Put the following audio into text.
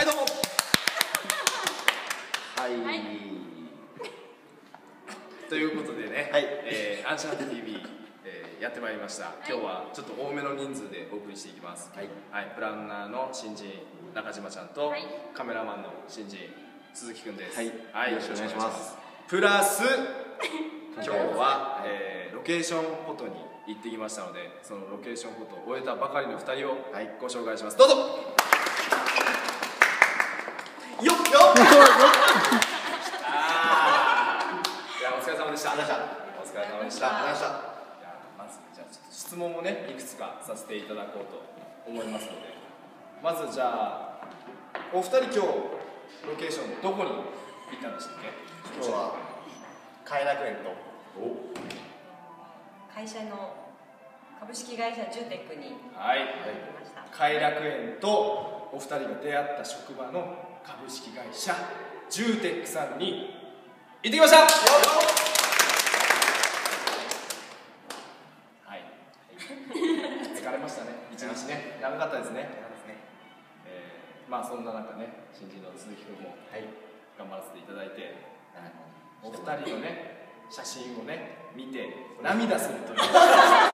はいどうも。はい、はい。ということでね、はい。えーアンシャー TV、えーやってまいりました、今日はちょっと多めの人数でお送りしていきます。はい。プランナーの新人中島ちゃんと、はい。カメラマンの新人鈴木くんです。はい。よろしくお願いします。プラス今日は、えーロケーションフォトに行ってきましたのでそのロケーションフォトを終えたばかりの2人をはい。ご紹介します。どうぞよっよっあーいやお疲れ様でしたありがとうお疲れ様でしありがとうございたました。まずじゃあちょっと質問をねいくつかさせていただこうと思いますので。まずじゃあお二人今日ロケーションどこに行ったんでしたっけ？今日は偕楽園と。会社の株式会社ジューテックにはい行きました。偕楽園とお二人が出会った職場の株式会社ジューテックさんに行ってきましたはい疲れましたね一日ね。長かったですね、えーまあそんな中ね新人の鈴木君もはい。頑張らせていただいてお二人のね写真をね見て涙するという